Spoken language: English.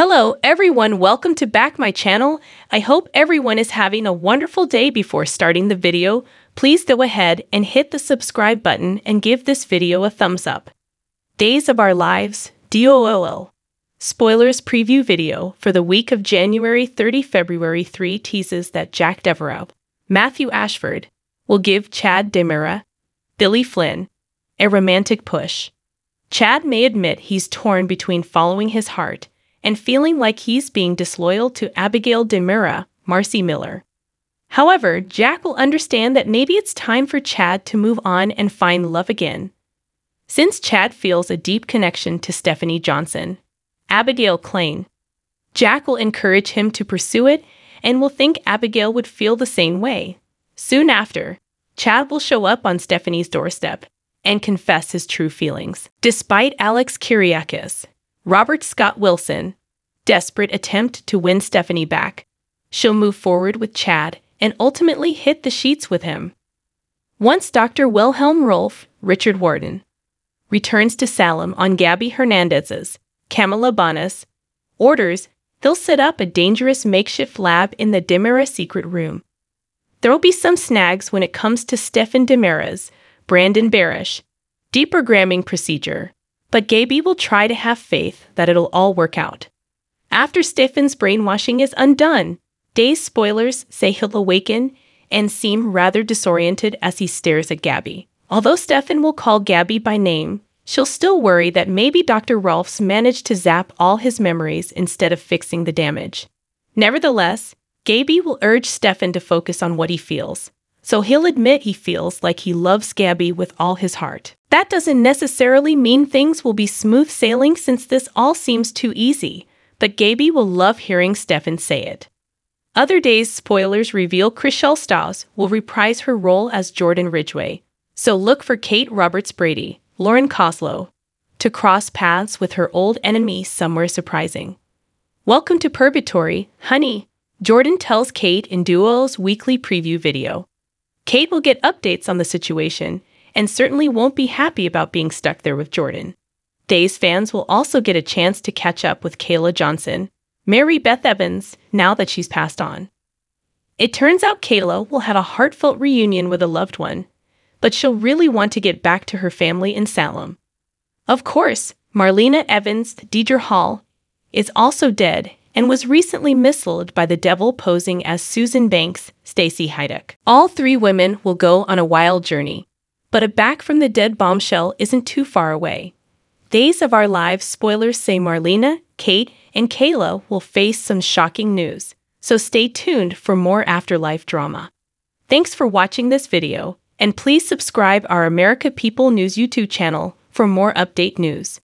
Hello everyone, welcome to back my channel. I hope everyone is having a wonderful day before starting the video. Please go ahead and hit the subscribe button and give this video a thumbs up. Days of Our Lives, DOOL. Spoilers preview video for the week of January 30 February 3 teases that Jack Deveraux, Matthew Ashford, will give Chad DiMera, Billy Flynn, a romantic push. Chad may admit he's torn between following his heart and feeling like he's being disloyal to Abigail DiMera, Marci Miller. However, Jack will understand that maybe it's time for Chad to move on and find love again. Since Chad feels a deep connection to Stephanie Johnson, Abigail Klein, Jack will encourage him to pursue it and will think Abigail would feel the same way. Soon after, Chad will show up on Stephanie's doorstep and confess his true feelings. Despite Alex Kiriakis, Robert Scott Wilson, desperate attempt to win Stephanie back, she'll move forward with Chad and ultimately hit the sheets with him. Once Dr. Wilhelm Rolf, Richard Wharton, returns to Salem on Gabi Hernandez's, Camila Banus, orders they'll set up a dangerous makeshift lab in the DiMera secret room. There'll be some snags when it comes to Stefan DiMera's, Brandon Barash, deprogramming procedure, but Gabi will try to have faith that it'll all work out. After Stefan's brainwashing is undone, Day's spoilers say he'll awaken and seem rather disoriented as he stares at Gabi. Although Stefan will call Gabi by name, she'll still worry that maybe Dr. Rolfs managed to zap all his memories instead of fixing the damage. Nevertheless, Gabi will urge Stefan to focus on what he feels, so he'll admit he feels like he loves Gabi with all his heart. That doesn't necessarily mean things will be smooth sailing since this all seems too easy, but Gabi will love hearing Stefan say it. Other days spoilers reveal Chrishell Stause will reprise her role as Jordan Ridgeway, so look for Kate Roberts Brady, Lauren Koslow, to cross paths with her old enemy somewhere surprising. Welcome to Purgatory, honey, Jordan tells Kate in Duo's weekly preview video. Kate will get updates on the situation and certainly won't be happy about being stuck there with Jordan. Days fans will also get a chance to catch up with Kayla Johnson, Mary Beth Evans, now that she's passed on. It turns out Kayla will have a heartfelt reunion with a loved one, but she'll really want to get back to her family in Salem. Of course, Marlena Evans, Deidre Hall, is also dead and was recently misled by the devil posing as Susan Banks, Stacy Haiduk. All three women will go on a wild journey, but a back from the dead bombshell isn't too far away. Days of Our Lives spoilers say Marlena, Kate, and Kayla will face some shocking news, so stay tuned for more afterlife drama. Thanks for watching this video, and please subscribe our America People News YouTube channel for more update news.